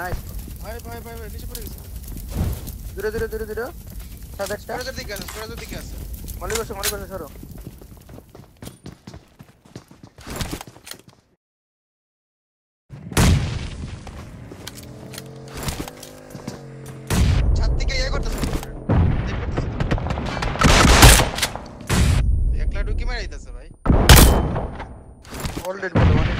Nice ভাই ভাই already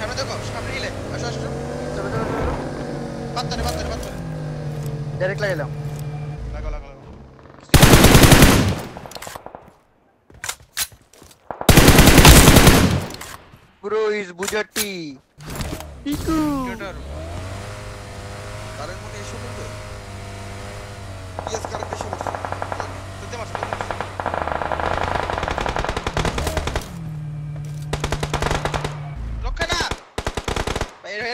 সামনে দেখো সামনে হিলে আসো আসো চলো চলো চলো পাত্তারে পাত্তারে পাত্তারে ডাইরেক্ট লাগাইলাম লাগো লাগো লাগো ব্রো ইজ বুজাটি পিকু কারেন্ট মনে এসে বলতো ইয়েস কারেন্ট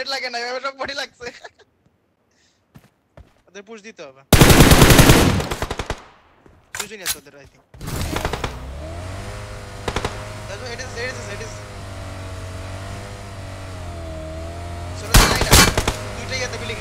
হেড লাগে না এভাবে সব বডি লাগছে ওদের পুশ দিতে হবে দুজনই আছে ওদের আই থিঙ্ক দেখো it is it is it is চলো দুইটাই আছে building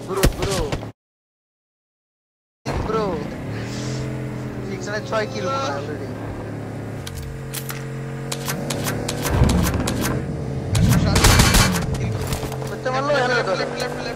bro, bro. Bro. 605 kilo already. Let's go. Let's go. Let's go.